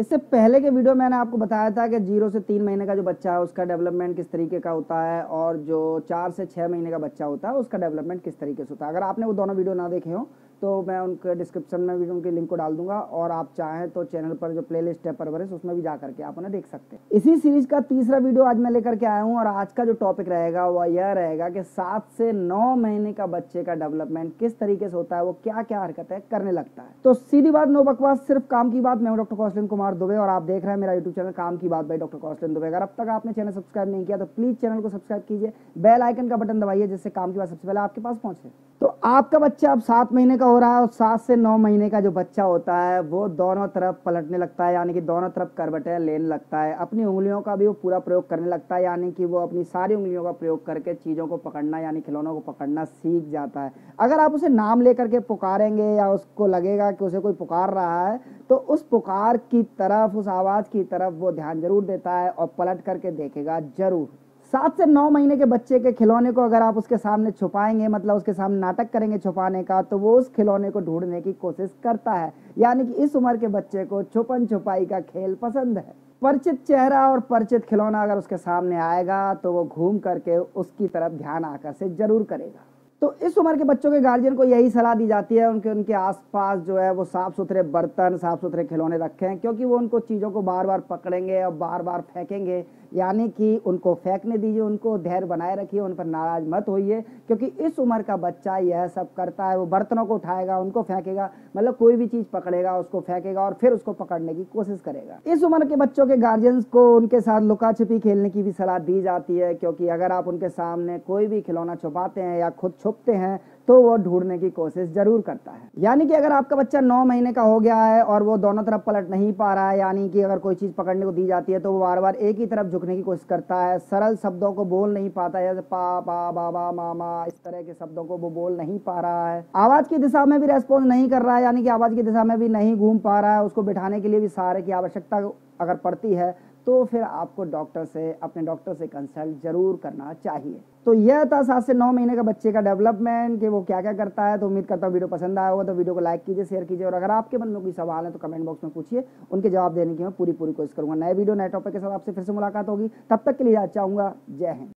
इससे पहले के वीडियो मैंने आपको बताया था कि ज़ीरो से तीन महीने का जो बच्चा है, उसका डेवलपमेंट किस तरीके का होता है और जो चार से छः महीने का बच्चा होता है, उसका डेवलपमेंट किस तरीके से होता है। अगर आपने वो दोनों वीडियो ना देखे हो तो मैं उनके डिस्क्रिप्शन में भी उनके लिंक को डाल दूँगा और आप चाहें तो चैनल पर जो प्लेलिस्ट है परवरिश, उसमें भी जा करके आप उन्हें देख सकते हैं। इसी सीरीज़ का तीसरा वीडियो आज मैं लेकर के आया हूँ और आज का जो टॉपिक रहेगा वह यह रहेगा कि सात से नौ महीने का बच्चे का डेवलपमेंट किस तरीके से होता है, वो क्या क्या हरकतें करने लगता है। तो सीधी बात, नो बकवास, सिर्फ़ काम की बात। मैं डॉक्टर कौशलिन कुमार दुबे और आप देख रहे हैं मेरा यूट्यूब चैनल काम की बात भाई डॉक्टर कौशलिन दुबे। अगर अब तक आपने चैनल सब्सक्राइब नहीं किया तो प्लीज़ चैनल को सब्सक्राइब कीजिए। बेल आइकन का बटन दबाइए, जिससे काम की बात सबसे पहले आपके पास पहुँचे। तो आपका बच्चा अब सात महीने का हो रहा है और सात से नौ महीने का जो बच्चा होता है, वो दोनों तरफ़ पलटने लगता है, यानी कि दोनों तरफ़ करबटे लेने लगता है। अपनी उंगलियों का भी वो पूरा प्रयोग करने लगता है, यानी कि वो अपनी सारी उंगलियों का प्रयोग करके चीज़ों को पकड़ना, यानी खिलौनों को पकड़ना सीख जाता है। अगर आप उसे नाम लेकर के पुकारेंगे या उसको लगेगा कि उसे कोई पुकार रहा है तो उस पुकार की तरफ़, उस आवाज़ की तरफ़ वो ध्यान ज़रूर देता है और पलट करके देखेगा, ज़रूर। सात से नौ महीने के बच्चे के खिलौने को अगर आप उसके सामने छुपाएँगे मतलब उसके सामने नाटक करेंगे छुपाने का तो वो उस खिलौने को ढूँढने की कोशिश करता है। यानी कि इस उम्र के बच्चे को छुपन छुपाई का खेल पसंद है। परिचित चेहरा और परिचित खिलौना अगर उसके सामने आएगा तो वो घूम करके उसकी तरफ़ ध्यान आकर्षित ज़रूर करेगा। तो इस उम्र के बच्चों के गार्जियन को यही सलाह दी जाती है, उनके उनके आसपास जो है वो साफ़ सुथरे बर्तन साफ़ सुथरे खिलौने रखें, क्योंकि वो उनको चीज़ों को बार बार पकड़ेंगे और बार बार फेंकेंगे। यानी कि उनको फेंकने दीजिए, उनको धैर्य बनाए रखिए, उन पर नाराज़ मत होइए, क्योंकि इस उम्र का बच्चा यह सब करता है, वो बर्तनों को उठाएगा, उनको फेंकेगा मतलब कोई भी चीज़ पकड़ेगा, उसको फेंकेगा और फिर उसको पकड़ने की कोशिश करेगा। इस उम्र के बच्चों के गार्जियंस को उनके साथ लुका छुपी खेलने की भी सलाह दी जाती है, क्योंकि अगर आप उनके सामने कोई भी खिलौना छुपाते हैं या खुद छुपते हैं तो वो ढूँढने की कोशिश ज़रूर करता है। यानी कि अगर आपका बच्चा नौ महीने का हो गया है और वो दोनों तरफ़ पलट नहीं पा रहा है, यानी कि अगर कोई चीज़ पकड़ने को दी जाती है तो वो बार बार एक ही तरफ़ झुकने की कोशिश करता है, सरल शब्दों को बोल नहीं पाता है पा पा बाबा मामा इस तरह के शब्दों को वो बोल नहीं पा रहा है। आवाज़ की दिशा में भी रेस्पॉन्स नहीं कर रहा है, यानी कि आवाज़ की दिशा में भी नहीं घूम पा रहा है, उसको बिठाने के लिए भी सहारे की आवश्यकता अगर पड़ती है तो फिर आपको डॉक्टर से, अपने डॉक्टर से कंसल्ट ज़रूर करना चाहिए। तो यह था सात से नौ महीने का बच्चे का डेवलपमेंट कि वो क्या क्या करता है तो उम्मीद करता हूँ वीडियो पसंद आया होगा तो वीडियो को लाइक कीजिए शेयर कीजिए और अगर आपके मन में कोई सवाल है तो कमेंट बॉक्स में पूछिए। उनके जवाब देने की मैं पूरी पूरी कोशिश करूँगा। नए वीडियो, नए टॉपिक के साथ आपसे फिर से मुलाकात होगी। तब तक के लिए चाहूँगा जय हिंद।